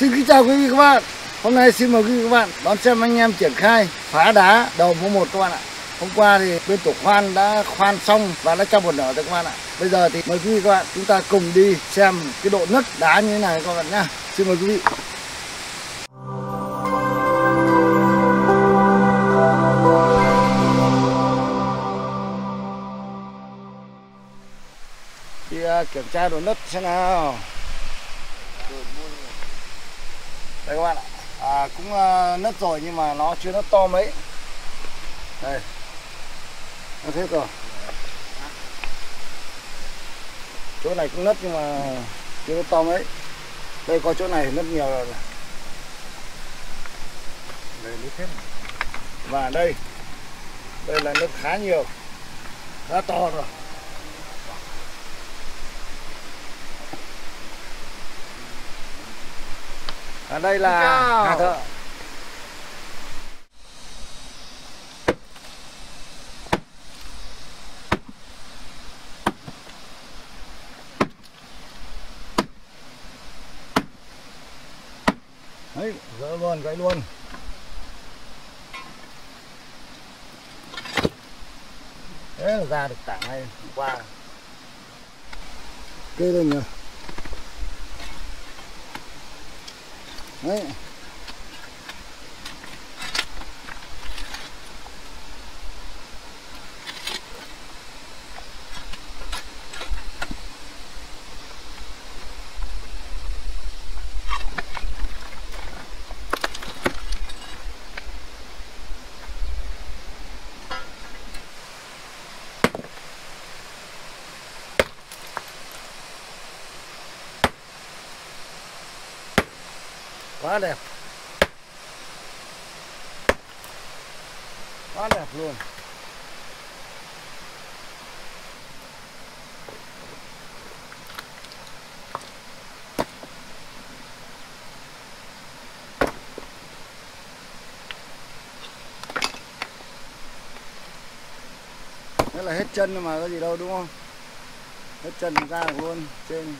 Xin kính chào quý vị các bạn. Hôm nay xin mời quý vị các bạn đón xem anh em triển khai phá đá đầu mùa 1 các bạn ạ. Hôm qua thì bên tổ khoan đã khoan xong và đã cho một nở rồi các bạn ạ. Bây giờ thì mời quý vị các bạn chúng ta cùng đi xem cái độ nứt đá như thế này các bạn nhá. Xin mời quý vị. Đi à, kiểm tra độ nứt xem nào. Đây các bạn ạ. À, cũng à, nứt rồi nhưng mà nó chưa nứt to mấy. Đây. Nó hết rồi. Chỗ này cũng nứt nhưng mà chưa nứt to mấy. Đây có chỗ này thì nứt nhiều rồi. Đây nứt hết. Và đây. Đây là nứt khá nhiều. Khá to rồi. À, đây là. Hà Thợ. Đấy, gỡ luôn, gãy luôn. Thế là ra được tảng này qua. Kê lên nhỉ. Đấy. Quá đẹp. Quá đẹp luôn. Thế là hết chân mà, có gì đâu, đúng không? Hết chân ra luôn, trên.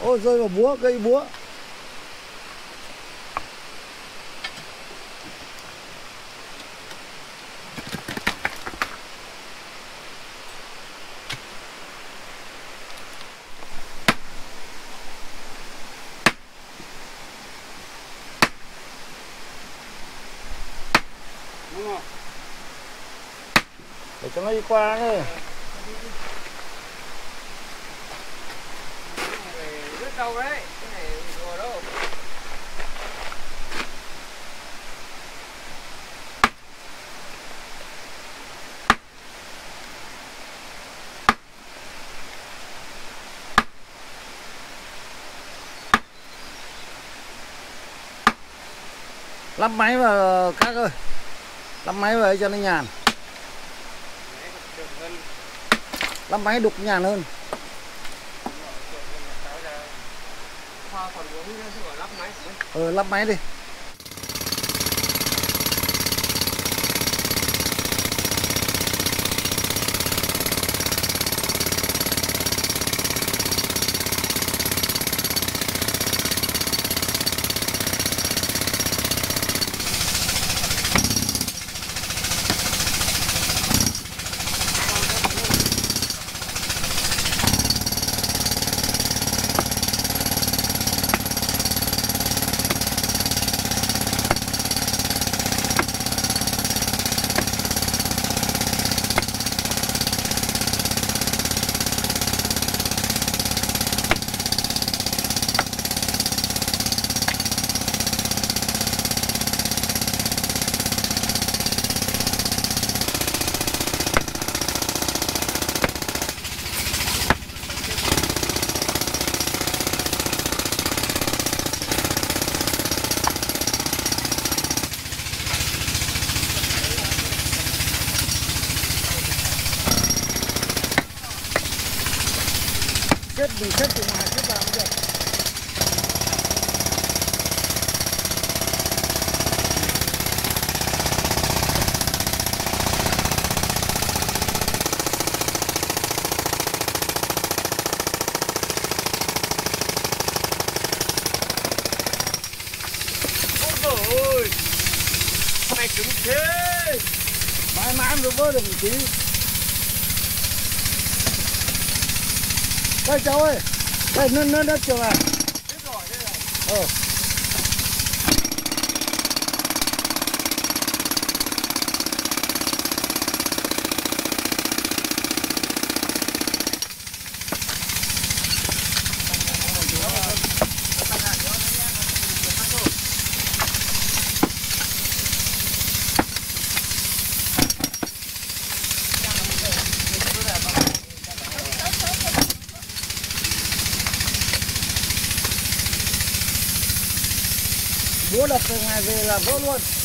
Ô rơi vào búa, cây búa. Để cho nó đi qua thôi Cái này rất đâu đấy. Cái này đùa đâu. Lắp máy vào khác ơi Lắp máy vào cho nó nhàn. Lắp máy đục nhàn hơn. Ờ lắp máy đi Chết mình chết từ ngoài chết vào mới được Đứng thế mãi mãi mới vớt được một tí đây cháu ơi. Đây nứt nứt nứt trường này Biết rồi đây này ờ ngoài về là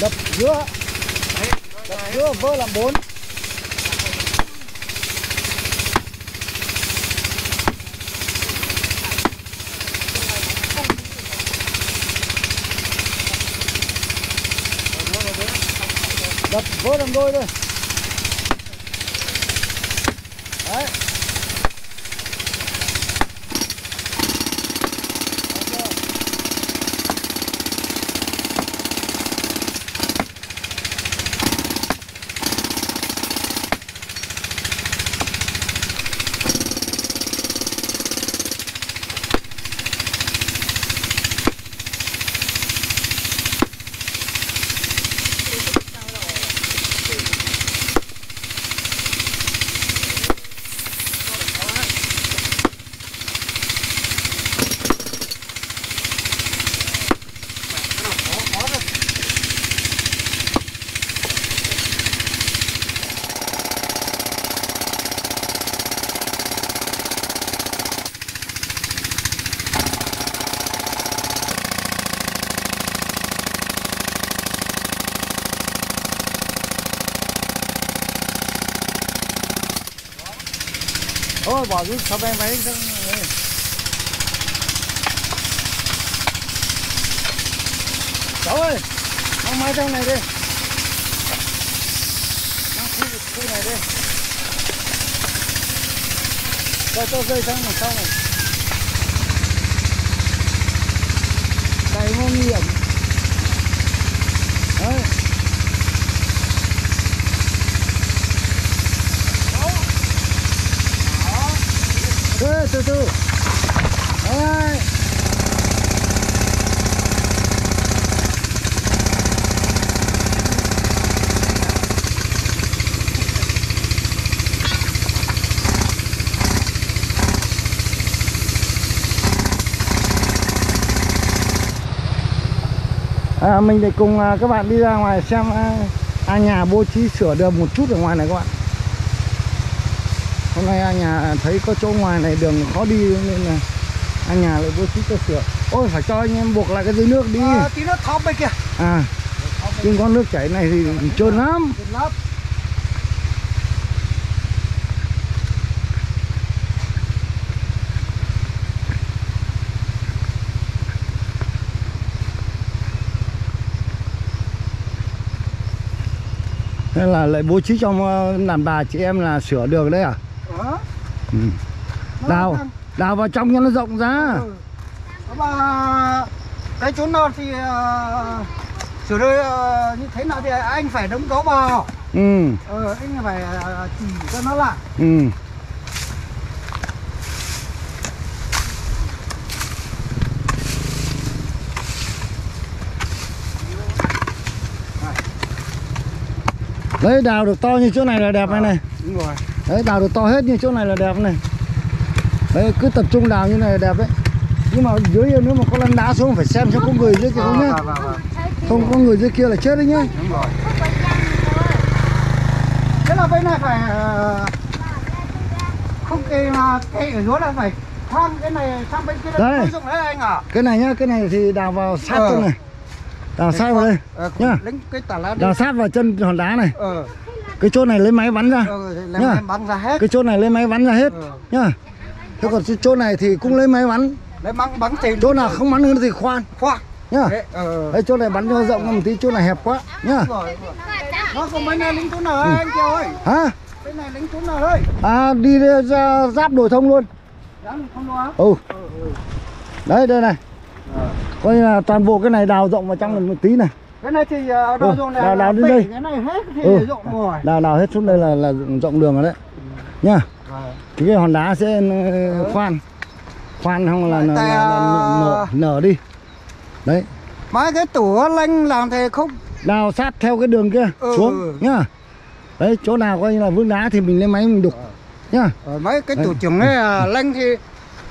đập giữa. Đập giữa vỡ làm bốn. Đập vỡ làm đôi thôi bỏ xuống sau bé máy xong cháu ơi, mang máy trong này đi. Mang khu vực khu này đi. Cho cho dây sang đằng sau này. Cày nguy hiểm đấy Từ từ từ. Đấy à, mình để cùng à, các bạn đi ra ngoài xem à, à, nhà bố trí sửa đường một chút ở ngoài này các bạn. Hôm nay à, nhà thấy có chỗ ngoài này đường khó đi nên là à, nhà lại bố trí cho sửa. Ôi phải cho anh em buộc lại cái dây nước đi. À, tí nó thóp bên kia. À nhưng con nước chảy này thì trơn lắm là lại bố trí cho ờ, đàn bà chị em là sửa đường đấy à Đó. ừ. Nó đào đang- đào vào trong cho nó rộng ra Ừ. Mà cái chỗ nào thì uh, sửa đời ờ, như thế nào thì anh phải đóng dấu vào ừ ờ, anh phải ờ, chỉ cho nó lại ừ đấy đào được to như chỗ này là đẹp này này. Đúng rồi. Đấy đào được to hết như chỗ này là đẹp này. Đấy cứ tập trung đào như này là đẹp đấy. Nhưng mà dưới nữa mà có lăn đá xuống phải xem xem có người dưới kia không nhá. Vâng, vâng, vâng. không có người dưới kia là chết đấy nhá. Đúng rồi. Thế là bên này phải ờ, không kì mà cây ở dưới là phải khoan cái này sang bên kia là dụng đấy anh à cái này nhá cái này thì đào vào sát chân này đào sát vào đây. Ờ, Nhá. đào sát vào chân hòn đá này. Ờ. Cái chỗ này lấy máy bắn ra. Ờ Nhá. em bắn ra hết. Cái chỗ này lấy máy bắn ra hết. Ờ. nhá. Thế còn chỗ này thì cũng lấy máy bắn. Lấy bắn bắn thì chỗ nào không bắn nữa thì khoan. Khoan. Nhá. Đấy, ờ. Đấy chỗ này bắn cho rộng một tí chỗ này hẹp quá. Nhá. Nó còn bên này lính chỗ nào ơi anh Kiều ơi. Hả? Bên này lính chỗ nào ơi à đi ra giáp đồi thông luôn. Dám không lo ừ. Ừ ừ. Đấy đây này. Ờ. coi như là toàn bộ cái này đào rộng vào trong này một tí này. Cái này thì ờ, Ừ, đào dùng này đào- đào đến đây. cái này hết thì Ừ. rộng rồi. đào đào hết xuống đây là là rộng đường rồi đấy. Nhá. Vâng. thì cái hòn đá sẽ ờ, khoan. Khoan không là, là, là, là nở, à, nở đi. Đấy. Mấy cái tủ lanh làm thì không đào sát theo cái đường kia Ừ, xuống ừ. nhá. Đấy chỗ nào coi như là vướng đá thì mình lấy máy mình đục nhá. Ờ, mấy cái tủ trưởng ấy à, lanh thì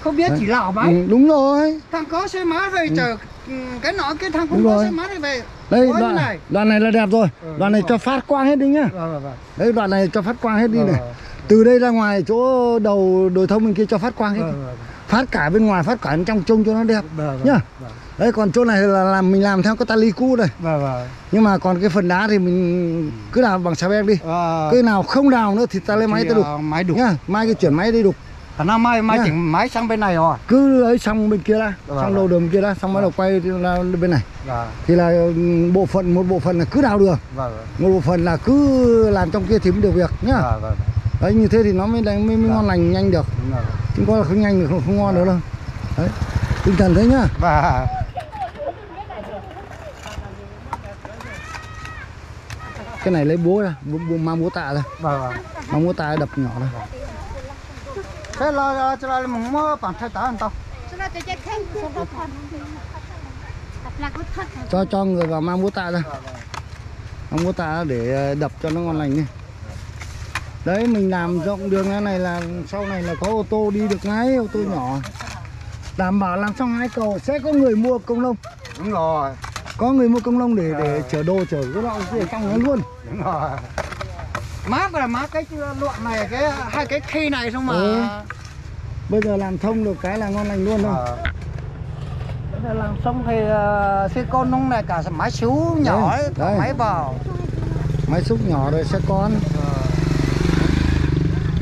không biết chỉ lảo máy ừ, đúng rồi. Thằng có xe máy về chờ ừ, cái nọ cái thằng không Đúng có rồi. xe máy thì về. Đây đoạn này. này. Đoạn này là đẹp rồi. Ừ, đoạn này đúng cho rồi. phát quang hết đi nhá. Vâng vâng vâng. Đấy đoạn này cho phát quang hết đi này. Vâng, từ đây ra ngoài chỗ đầu đồi thông bên kia cho phát quang hết vâng, vâng, phát cả bên ngoài phát cả bên trong trông cho nó đẹp nhá. đấy còn chỗ này là làm mình làm theo cái tali cũ này vâng. nhưng mà còn cái phần đá thì mình cứ đào bằng xà beng đi. Ờ, cái nào không đào nữa thì ta lấy máy ta đục. máy đục. Nhá mai cái chuyển máy đi đục khả năng mai mai chỉnh máy sang bên này rồi. Cứ ấy xong bên kia ra Vâng, xong vâng. đầu đường bên kia ra xong bắt đầu quay ra bên này. Vâng. Thì là ừ, bộ phận một bộ phận là cứ đào đường. Vâng vâng, một bộ phận là cứ làm trong kia thì mới được việc nhá. Vâng vâng. Đấy như thế thì nó mới đánh mới, mới ngon lành nhanh được. Rồi. Chứ có là không nhanh được không, không ngon nữa đâu. Đấy tinh thần thế nhá. Và cái này lấy búa ra búa, búa, mang búa tạ ra. Vâng vâng. Mang búa tạ đập nhỏ ra thế là cho là mình mua bản thay tá anh tao. Cho cho người vào mang búa tạ ra. Mang búa tạ để ờ, đập cho nó ngon lành đi. Đấy mình làm rộng đường như này là sau này là có ô tô đi được ngay ô tô nhỏ. Đảm bảo làm xong hai cầu sẽ có người mua công nông đúng rồi. Có người mua công nông để để chở đồ chở cái ở trong nó luôn. Đúng rồi má là má cái luận này cái hai cái khi này xong mà. Ừ. bây giờ làm thông được cái là ngon lành luôn thôi. Ờ. Là làm xong thì uh, xe con nông này cả máy xíu nhỏ ấy, máy vào. Máy xúc nhỏ rồi xe con.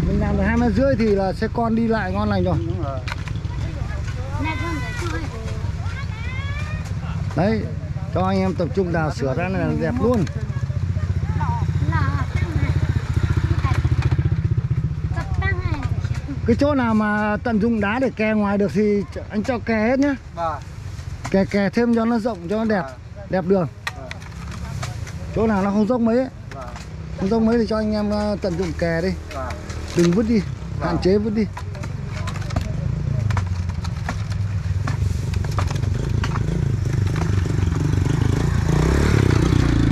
Mình làm được hai mét rưỡi thì là xe con đi lại ngon lành rồi. Đúng rồi. Đấy cho anh em tập trung đào sửa ra này là đẹp luôn cái chỗ nào mà tận dụng đá để kè ngoài được thì anh cho kè hết nhá. Và kè kè thêm cho nó rộng cho nó đẹp đẹp đường. Chỗ nào nó không dốc mấy ấy. và không dốc mấy thì cho anh em ờ, tận dụng kè đi. Và đừng vứt đi hạn chế vứt đi.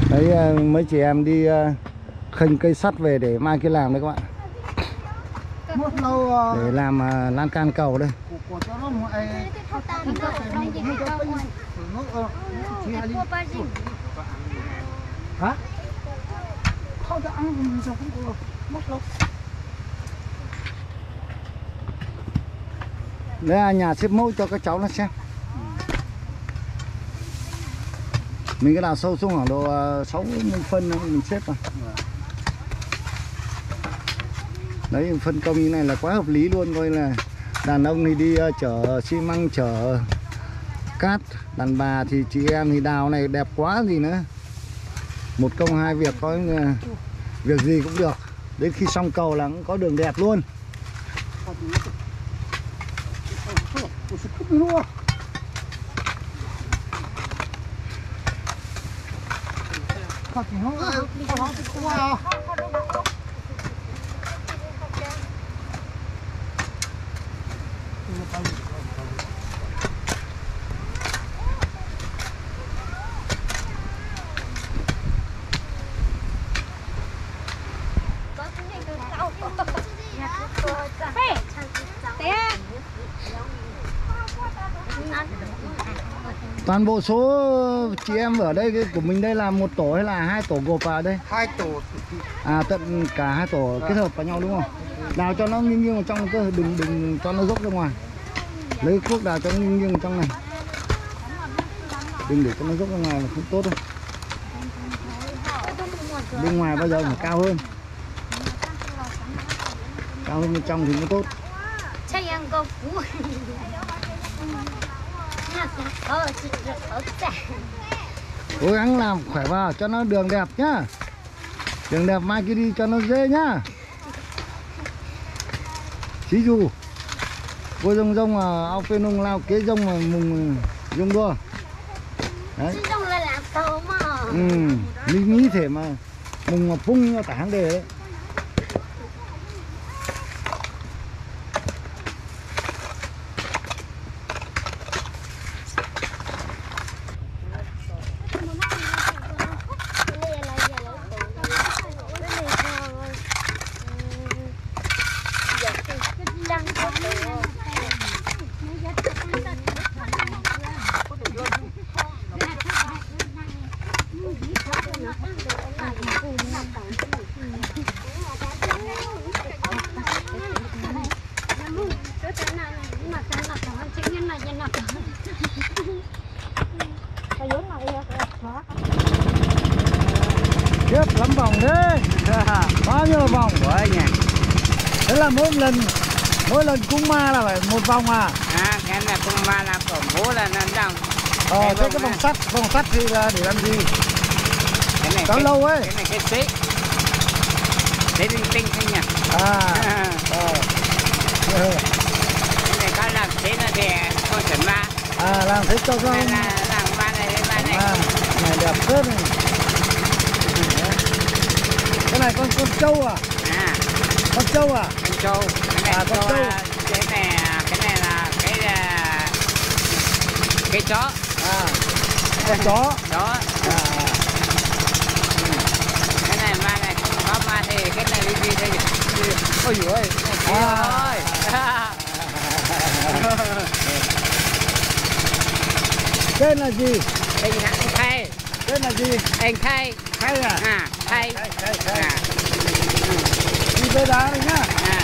Đấy ờ, mấy chị em đi ờ, khênh cây sắt về để mai kia làm đấy các bạn để làm ờ, lan can cầu đây. ờ hả? Không cho ăn mình sao cũng được. Mất đâu Đây là nhà xếp mẫu cho các cháu nó xem. Mình cái đào sâu xuống khoảng độ à, 60 phân mình xếp vào Đấy phân công như này là quá hợp lý luôn coi là Đàn ông thì đi uh, chở xi măng chở cát Đàn bà thì chị em thì đào này đẹp quá gì nữa. Một công hai việc có ờ, việc gì cũng được. Đến khi xong cầu là cũng có đường đẹp luôn. ủa sao Toàn bộ số chị em ở đây cái của mình đây là một tổ hay là hai tổ gộp vào đây? hai tổ À tận cả hai tổ kết hợp vào nhau đúng không? Đào cho nó nghiêng nghiêng vào trong cơ đừng đừng cho nó dốc ra ngoài. Lấy cuốc đào cho nó nghiêng nghiêng vào trong này. Đừng để cho nó dốc ra ngoài là không tốt đâu. Bên ngoài bao giờ phải cao hơn. Cao hơn bên trong thì mới tốt cố gắng làm khỏe vào cho nó đường đẹp nhá. Đường đẹp mai kia đi cho nó dễ nhá. Chí dù cô rông rông à ao phê nông lao kế rông mà mùng rông đua. Đấy. Rông là làm tàu mà. Ừ mình nghĩ thể mà mùng mà phung tảng đề đấy lần mỗi lần cung ma là phải một vòng à? À, cái này cũng mà là của bố là nó đồng Ờ, Cái thế cái vòng sắt, vòng sắt thì là để làm gì? cái này Kéo cái, lâu ấy. cái này cái xích đấy linh tinh thôi nhỉ À, À, ờ. Ừ. cái này có làm thế là để con chuẩn ba À, làm thế cho không? là làm ba này ba này À, này đẹp phết này. Cái này con con trâu à? à Con trâu à? Con trâu cái này À, con trâu là- cái này cái này là cái là cái chó À, con chó. chó À, cái này ma này có ma thì cái này đi đi đây ôi dồi ôi À. tên là gì? anh anh thay Tên là gì? anh thay Hay à? à Hay, hay, hay. à Đi với đá này nhá. à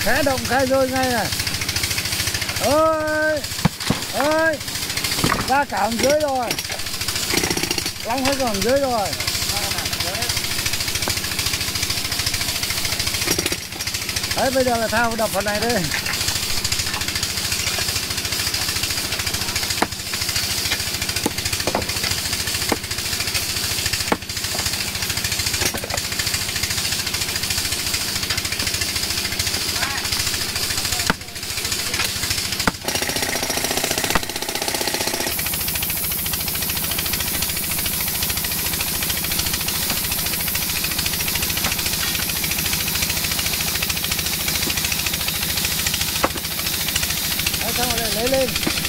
khá động khai rơi ngay này. Ơi! Ơi! Ra cả hầm dưới rồi. Lăng hết còn dưới rồi. Đấy, bây giờ là thao đập phần này đi. Vai, Lênin. É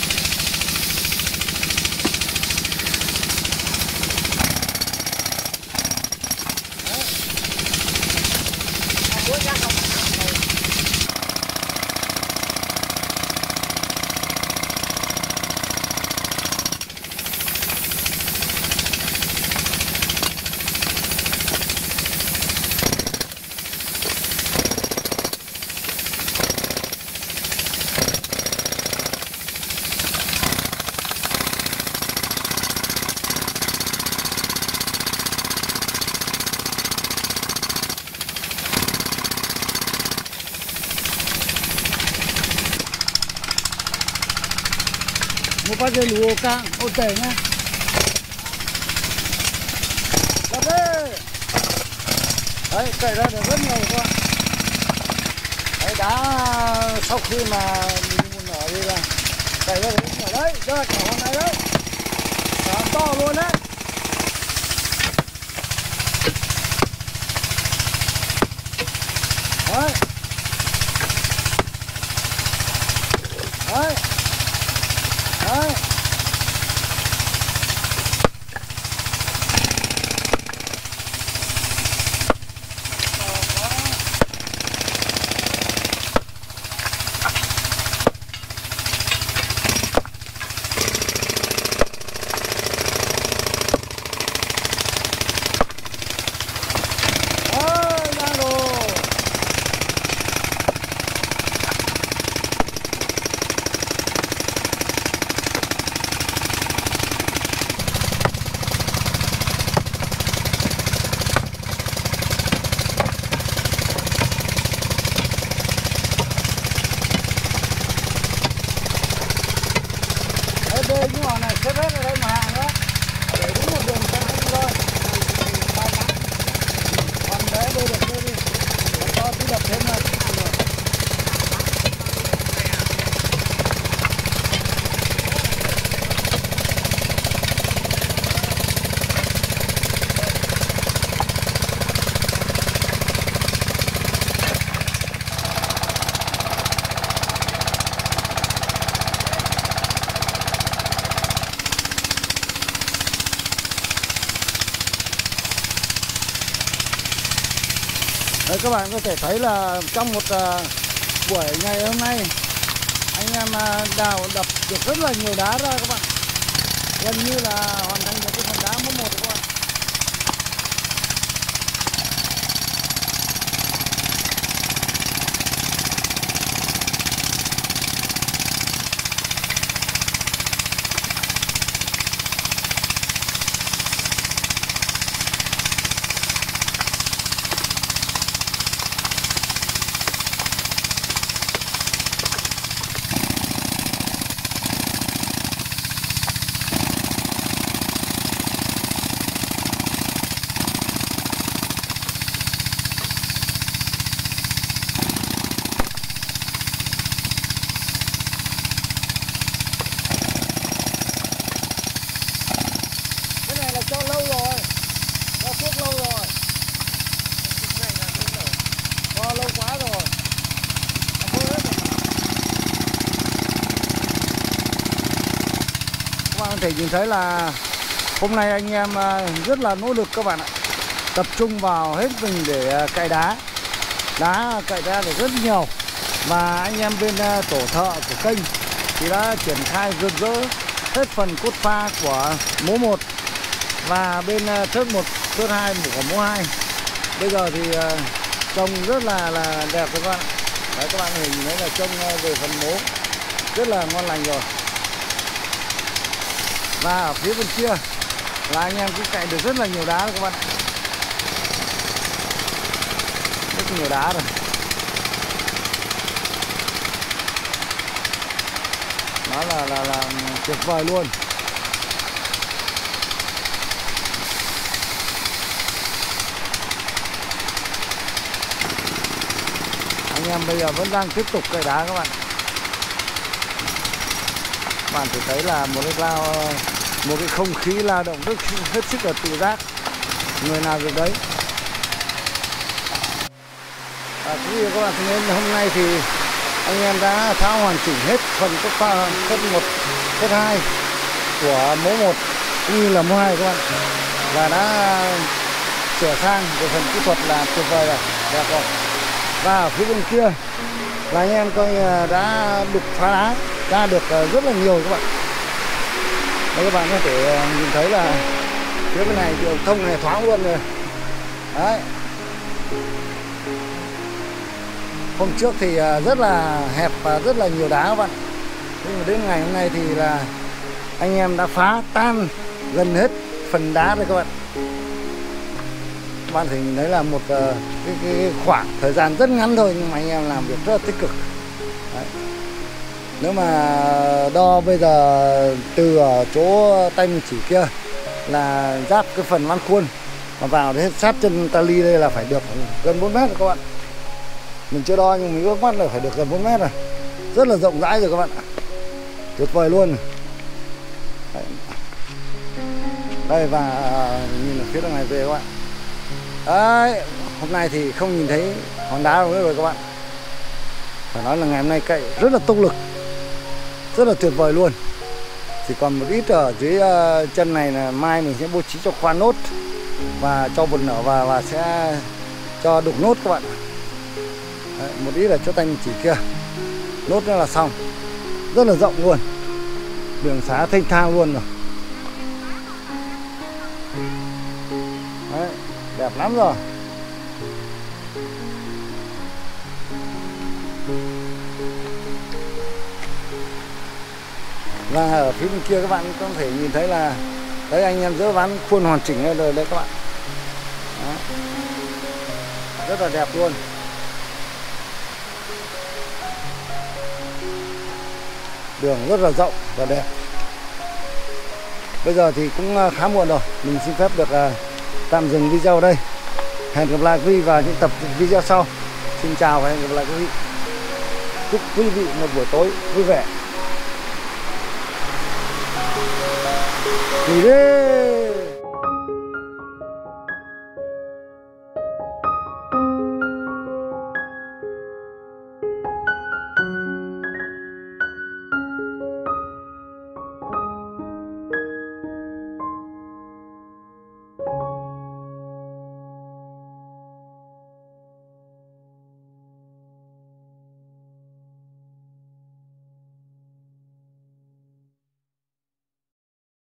qua lúa càng ô tể nhá. Lắp đi đấy, cày ra được rất nhiều các đấy đá sau khi mà mình nở đi là cày ra được rất nhiều đấy cho là cả hôm nay đấy. Cả to luôn đấy. Đấy đấy Ôi, ra rồi. Đấy, bê những ngọn này xếp hết ở đây mà hàng đó để đúng một đường cho nó đi thôi còn đấy bê được bê đi Còn to tí đập thêm nữa Đấy, các bạn có thể thấy là trong một uh, buổi ngày hôm nay anh em uh, đào đập được rất là nhiều đá ra các bạn. Gần như là hoàn thành được cái phần đá mỗi một các bạn cái này là cho lâu rồi cho thuốc lâu rồi cho lâu quá rồi Nó vỡ hết rồi. các bạn có thể nhìn thấy là hôm nay anh em à, rất là nỗ lực các bạn ạ. Tập trung vào hết mình để à, cày đá. Đá cày ra được rất nhiều. Và anh em bên à, tổ thợ của kênh thì đã triển khai rực rỡ hết phần cốt pha của mố 1 và bên thớt một, thớt hai của mố hai. Bây giờ thì trông rất là là đẹp các bạn đấy, các bạn hình thấy là trông về phần mố rất là ngon lành rồi và ở phía bên kia là anh em cũng cạy được rất là nhiều đá rồi các bạn. Rất nhiều đá rồi. Đó là là là tuyệt vời luôn. Anh em bây giờ vẫn đang tiếp tục cày đá các bạn các bạn thì thấy là một cái lao một cái không khí lao động rất hết sức là tự giác. Người nào việc đấy? À, quý vị các bạn thân mến hôm nay thì anh em đã tháo hoàn chỉnh hết phần cấp pha cấp một cấp hai của mẫu một cũng như là mẫu hai các bạn. Và đã sửa sang về phần kỹ thuật là tuyệt vời rồi đẹp rồi. Và ở phía bên kia là anh em coi à, đã đục phá đá ra được ờ, rất là nhiều các bạn. Đấy các bạn có thể ờ, nhìn thấy là phía bên này đường thông này thoáng luôn rồi. Đấy. Hôm trước thì ờ, rất là hẹp và rất là nhiều đá các bạn. Nhưng mà đến ngày hôm nay thì là anh em đã phá tan gần hết phần đá rồi các bạn. Các bạn thì đấy là một cái, cái khoảng thời gian rất ngắn thôi nhưng mà anh em làm việc rất là tích cực nếu mà đo bây giờ từ ở chỗ tay mình chỉ kia là giáp cái phần lăn khuôn mà vào đến sát chân ta ly đây là phải được gần 4 mét rồi các bạn. Mình chưa đo nhưng mình ước mắt là phải được gần 4 mét rồi. Rất là rộng rãi rồi các bạn ạ. Tuyệt vời luôn. Đây, đây và nhìn ở phía đằng này về các bạn. Đấy hôm nay thì không nhìn thấy hòn đá nữa rồi các bạn. Phải nói là ngày hôm nay cậy rất là tốc lực rất là tuyệt vời luôn. Chỉ còn một ít ở dưới ờ, chân này là mai mình sẽ bố trí cho khoa nốt và cho bột nở và và sẽ cho đục nốt các bạn Đấy, một ít là chỗ tay mình chỉ kia. Nốt nữa là xong. Rất là rộng luôn. Đường xá thanh thang luôn rồi. Đấy, đẹp lắm rồi. Và ở phía bên kia các bạn có thể nhìn thấy là, đấy, anh em dỡ ván khuôn hoàn chỉnh lên rồi đấy các bạn. Đó. rất là đẹp luôn. Đường rất là rộng và đẹp. Bây giờ thì cũng ờ, khá muộn rồi. Mình xin phép được ờ, tạm dừng video ở đây. Hẹn gặp lại quý vị vào những tập video sau. Xin chào và hẹn gặp lại quý vị. Chúc quý vị một buổi tối vui vẻ. Gì đấy